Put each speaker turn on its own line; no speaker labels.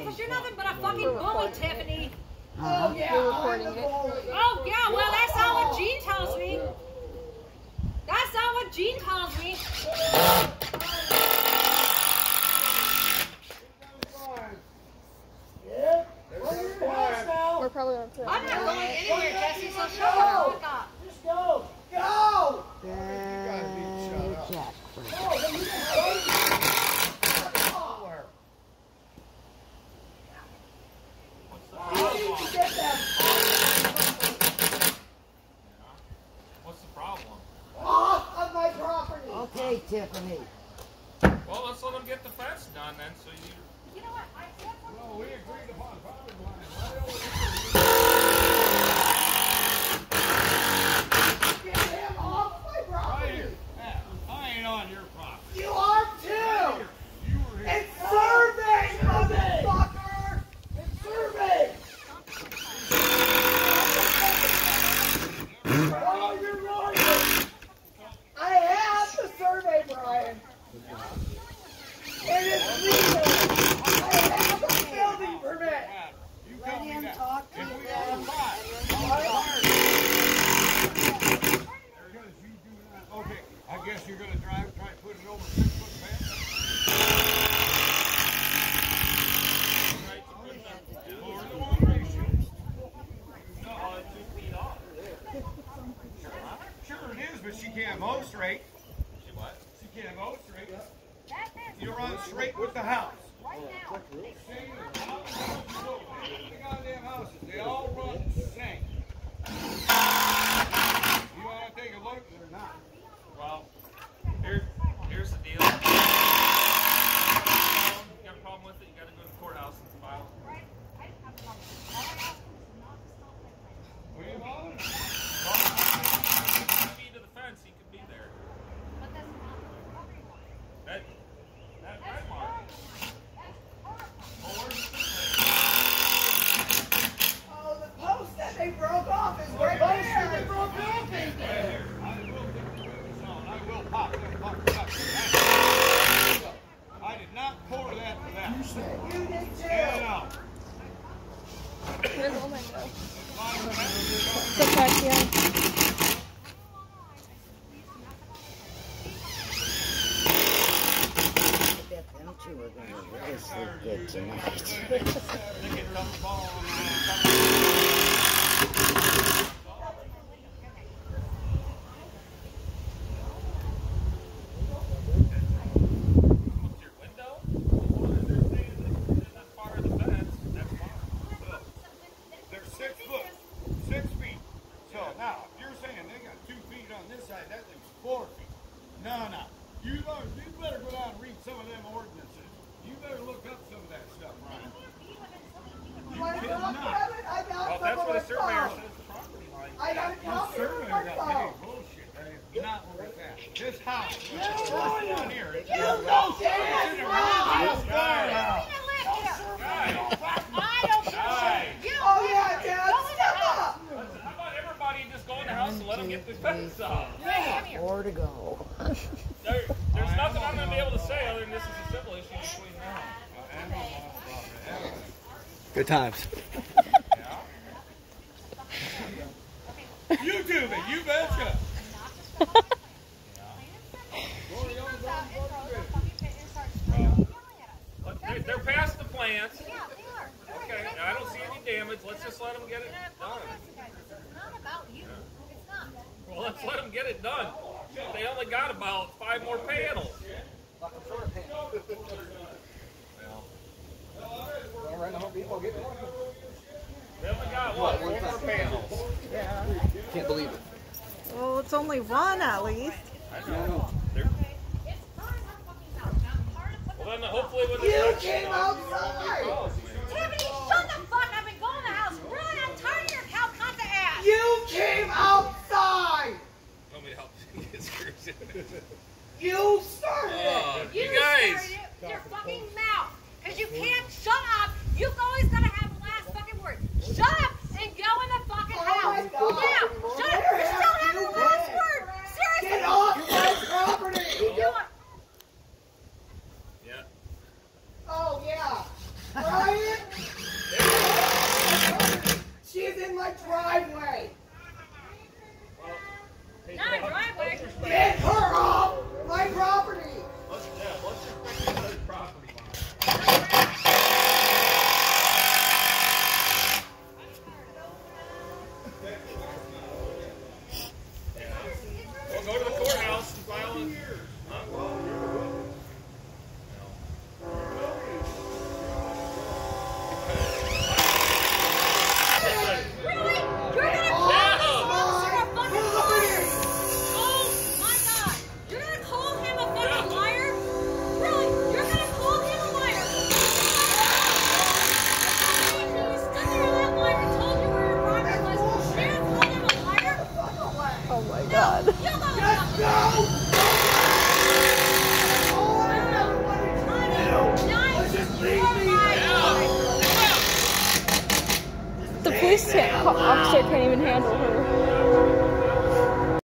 because you're nothing but a fucking bully, Tiffany. Uh-huh.
Oh, yeah.
We're recording it.
Oh, yeah, well, that's not what Gene tells me. That's not what Gene tells me.
Yeah? Well, you're in the house now.
We're probably on film.
I'm not going anywhere, Jesse, so shut the fuck up.
Just go. Go!
Hey, Jack.
Go, then you can go. How did you get that
What's the problem?
off of my property?
Okay, Tiffany.
Well, let's let them get the fence done then, so you.
You know what? I said something.
No, we agreed upon property line.
Get him off my property.
I ain't on your property.
You are too.
You were here.
It's survey, motherfucker. It's survey. Oh, you're right. I have the survey, Brian. It is legal. I have a building permit.
Let him to.
Okay, I guess you're gonna drive, try to put it over six foot it's. Sure it is, but she can't mow straight. She what? She can't mow straight. You run straight with the house. Same as how the houses go. The goddamn houses, they all run the same. You wanna take a look? They're not. Well, here's, here's the deal. You got a problem with it, you gotta go to the courthouse and file. What do you want? Well, if you to the fence, he could be there. That, that red mark. Oh, where's the
Oh, the post that they broke off is right there. They broke off is
Right
there.
here. I will take the witness on. I will pop them fuckers up. I pour that for that.
You too.
out.
Where's. The backyard.
I bet them two are gonna really sleep good tonight.
They get dumped ball on the- With your window? Well, if they're staying in that far of the fence, that's fine. They're six foot, six feet. So now, if you're saying they got two feet on this side, that thing's four feet. No, no. You better, you better go down and read some of them ordinances. You better look up some of that stuff, Ryan. You
I got
cannot.
it. I got
Well,
some
that's
on
what
my
a surveyor
phone.
says the property line.
I got a
The
copy of
surveyor
my
got
phone.
paid bullshit. That is not where it's at. This house, which is right down here, it's
You
in
don't
the
care.
house. Guys,
I don't give a
Guys.
shit. You
Oh yeah, Dad. Step up.
How about everybody just go in the house and let them get the fence up?
Four to go.
There, there's nothing I'm gonna be able to say other than this is a civil issue between them.
Good times.
YouTube it, you betcha. They're, they're past the plants. Okay, I don't see any damage. Let's just let them get it done. Well, let's let them get it done. They only got about five more panels. They only got what? Four more panels.
Can't believe it.
Well, it's only one at least.
You
can't, officer
oh,
can't even handle her.